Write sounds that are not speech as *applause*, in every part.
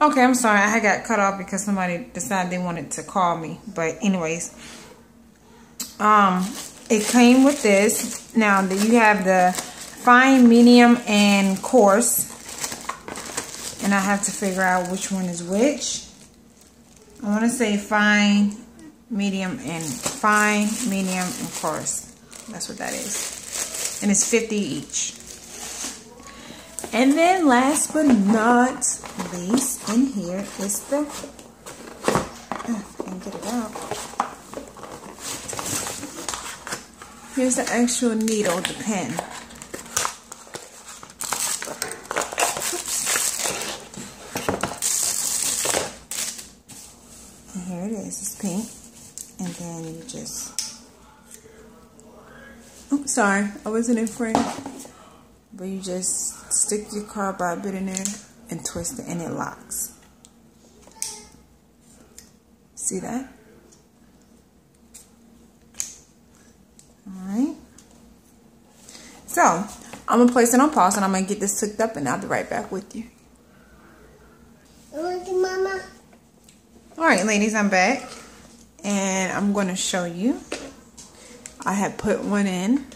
Okay, I'm sorry. I got cut off because somebody decided they wanted to call me. But anyways, um, it came with this. Now, you have the fine, medium, and coarse. And I have to figure out which one is which. I want to say fine, medium, and fine, medium, and coarse. That's what that is. And it's 50 each. And then last but not least, in here is the, uh, get it out. Here's the actual needle, the pen. And here it is, it's pink. And then you just, oh, sorry, I wasn't in frame. But you just stick your carbide bit in there and twist it and it locks. See that? Alright. So, I'm going to place it on pause and I'm going to get this hooked up and I'll be right back with you. Mama. Alright, ladies, I'm back. And I'm going to show you. I have put one in.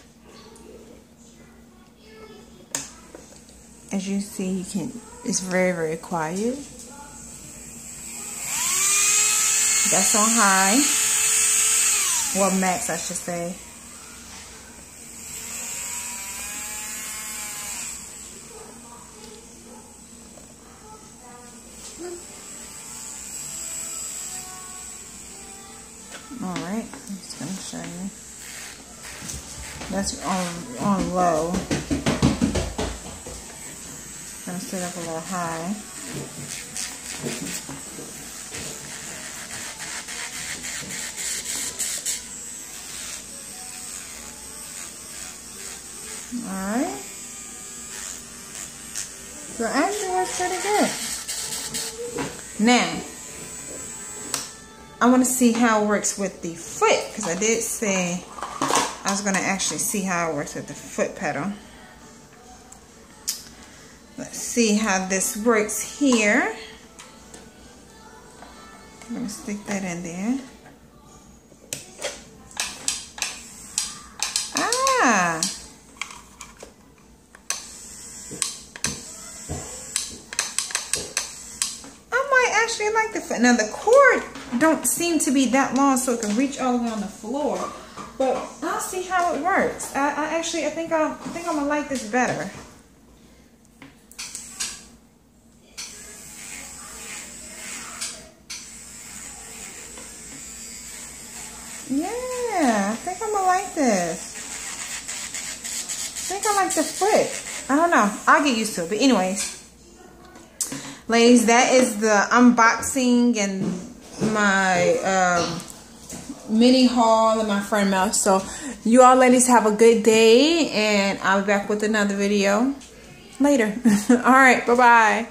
As you see, you can, it's very, very quiet. That's on high. Well, max, I should say. Alright, I'm just to show you. That's on, on low. Gonna set up a little high. Alright. So actually works pretty good. Now, I want to see how it works with the foot because I did say I was going to actually see how it works with the foot pedal. Let's see how this works here. Going to stick that in there. Ah! I might actually like the. Now the cord don't seem to be that long so it can reach all the way on the floor. But I'll see how it works. I, I actually, I think I, I think I'm gonna like this better. Yeah, I think I'm gonna like this. I think I like the foot. I don't know. I'll get used to it. But anyways, ladies, that is the unboxing and my um, mini haul and my friend mail. So you all ladies have a good day and I'll be back with another video later. *laughs* all right, bye-bye.